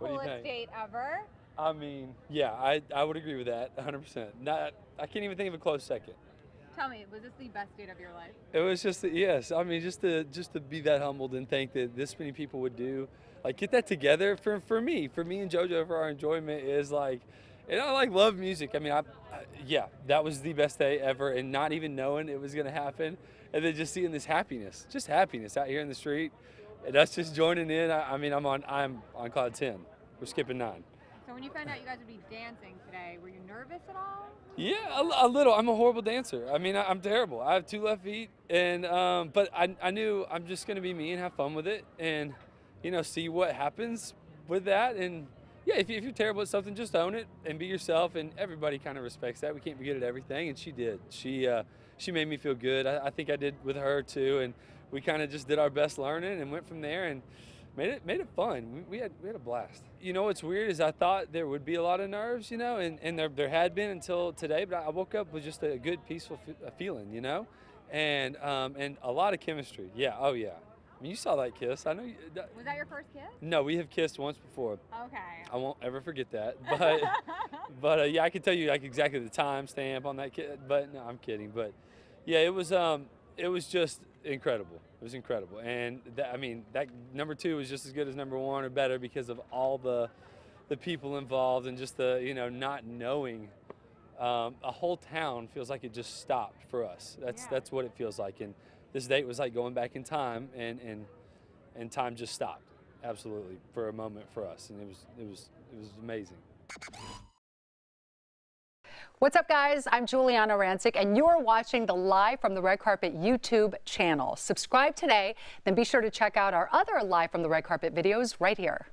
What do you coolest date ever. I mean, yeah, I, I would agree with that 100%. Not, I can't even think of a close second. Tell me, was this the best date of your life? It was just yes. I mean, just to just to be that humbled and think that this many people would do, like get that together for for me, for me and JoJo for our enjoyment is like, and I like love music. I mean, I, I yeah, that was the best day ever, and not even knowing it was gonna happen, and then just seeing this happiness, just happiness out here in the street, and us just joining in. I, I mean, I'm on I'm on cloud ten. We're skipping nine. So when you found out you guys would be dancing today, were you nervous at all? Yeah, a, a little. I'm a horrible dancer. I mean, I, am terrible. I have two left feet, and um, but I, I knew I'm just gonna be me and have fun with it, and you know, see what happens with that. And yeah, if, you, if you're terrible at something, just own it and be yourself. And everybody kind of respects that. We can't be good at everything, and she did. She uh, she made me feel good. I, I think I did with her too, and we kind of just did our best learning and went from there and made it made it fun. We, we, had we had a blast. You know what's weird is I thought there would be a lot of nerves, you know, and, and there there had been until today, but I woke up with just a good peaceful f- feeling, you know, and um, and a lot of chemistry. Yeah, oh yeah. I mean, you saw that kiss. I know. You, that, Was that your first kiss? no, we have kissed once before. Okay. I won't ever forget that. But but uh, yeah, I can tell you like exactly the time stamp on that kid. But no, I'm kidding. But yeah, it was um it was just incredible. It was incredible, and that, I mean that number two was just as good as number one or better because of all the the people involved and just the you know not knowing. Um, a whole town feels like it just stopped for us. That's Yeah. that's what it feels like, and this date was like going back in time, and and and time just stopped absolutely for a moment for us, and it was it was it was amazing. What's up, guys? I'm Giuliana Rancic, and you're watching the Live from the Red Carpet YouTube channel. Subscribe today, then be sure to check out our other Live from the Red Carpet videos right here.